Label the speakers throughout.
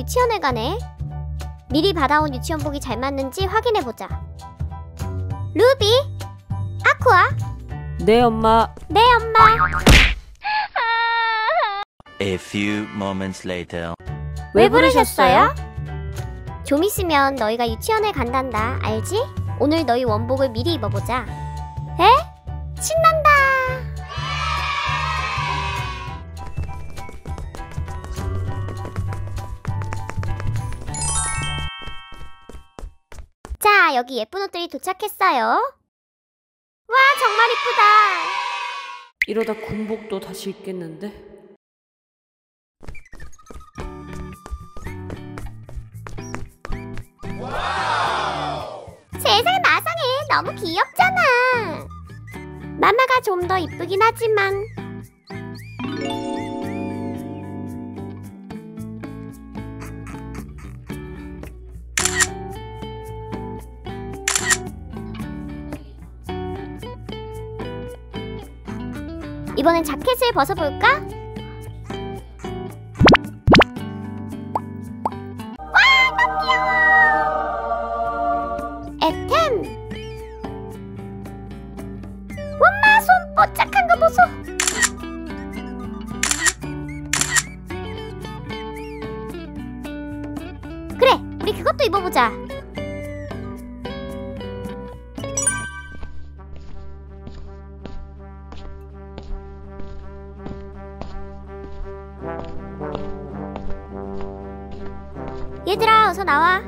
Speaker 1: 유치원을 가네. 미리 받아온 유치원복이 잘 맞는지 확인해보자. 루비? 아쿠아?
Speaker 2: 네, 엄마.
Speaker 1: 네, 엄마.
Speaker 3: A few moments later.
Speaker 1: 왜 부르셨어요? 좀 있으면 너희가 유치원에 간단다. 알지? 오늘 너희 원복을 미리 입어보자. 에? 자, 여기 예쁜 옷들이 도착했어요. 와, 정말 이쁘다.
Speaker 2: 이러다 군복도 다시 입겠는데?
Speaker 1: 세상에 마상해. 너무 귀엽잖아. 마마가 좀 더 이쁘긴 하지만 이번엔 자켓을 벗어볼까? 와, 너무 귀여워! 에템! 엄마 손 뽀짝한 거 보소! 그래, 우리 그것도 입어보자. 얘들아, 어서 나와.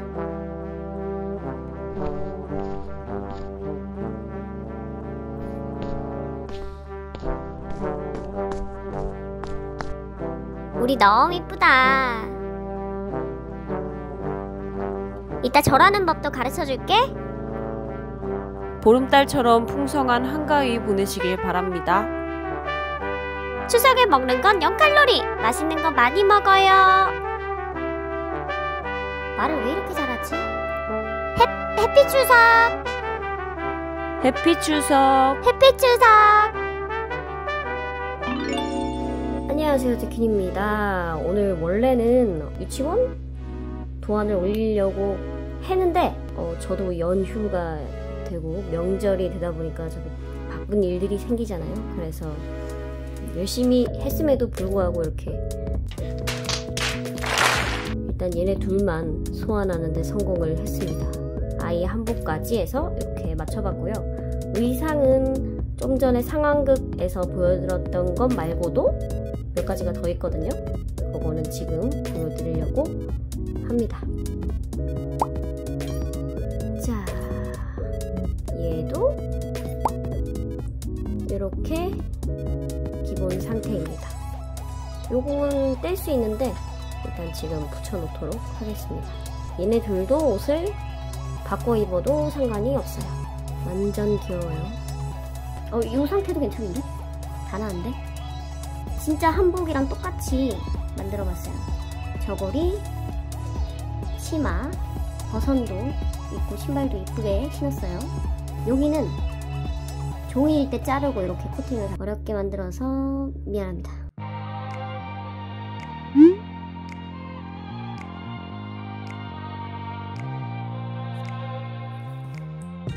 Speaker 1: 우리 너무 이쁘다. 이따 절하는 법도 가르쳐 줄게.
Speaker 2: 보름달처럼 풍성한 한가위 보내시길 바랍니다.
Speaker 1: 추석에 먹는 건 0칼로리. 맛있는 거 많이 먹어요. 말을 왜 이렇게 잘하지? 해, 해피 추석!
Speaker 2: 해피 추석!
Speaker 1: 해피 추석! 안녕하세요, 데킨입니다. 오늘 원래는 유치원 도안을 올리려고 했는데, 어, 저도 연휴가 되고 명절이 되다 보니까 저도 바쁜 일들이 생기잖아요. 그래서 열심히 했음에도 불구하고 이렇게 일단 얘네 둘만 소환하는데 성공을 했습니다. 아이 한복까지 해서 이렇게 맞춰봤고요. 의상은 좀 전에 상황극에서 보여드렸던 것 말고도 몇 가지가 더 있거든요. 그거는 지금 보여드리려고 합니다. 자, 얘도 이렇게 기본 상태입니다. 요거는 뗄 수 있는데 일단 지금 붙여놓도록 하겠습니다. 얘네 둘도 옷을 바꿔 입어도 상관이 없어요. 완전 귀여워요. 어, 이 상태도 괜찮은데? 다 나은데? 진짜 한복이랑 똑같이 만들어봤어요. 저고리, 치마, 버선도 있고 신발도 이쁘게 신었어요. 여기는 종이일 때 자르고 이렇게 코팅을 어렵게 만들어서 미안합니다.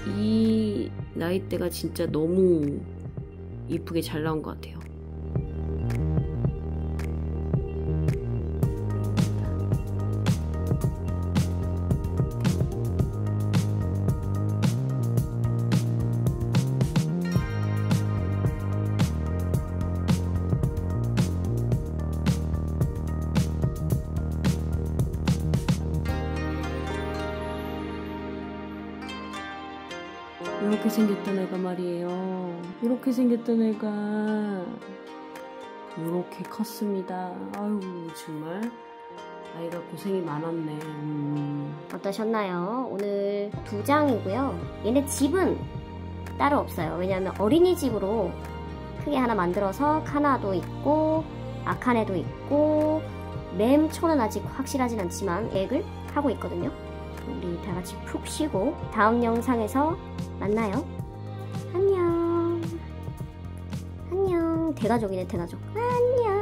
Speaker 2: 이 나이대가 진짜 너무 이쁘게 잘 나온 것 같아요. 이렇게 생겼던 애가 말이에요. 이렇게 생겼던 애가 이렇게 컸습니다. 아유 정말 아이가 고생이 많았네. 음.
Speaker 1: 어떠셨나요? 오늘 두 장이고요. 얘네 집은 따로 없어요. 왜냐하면 어린이집으로 크게 하나 만들어서 카나도 있고 아카네도 있고 램초는 아직 확실하진 않지만 계획을 하고 있거든요. 우리 다 같이 푹 쉬고 다음 영상에서 만나요. 안녕. 안녕. 대가족이네, 대가족. 안녕.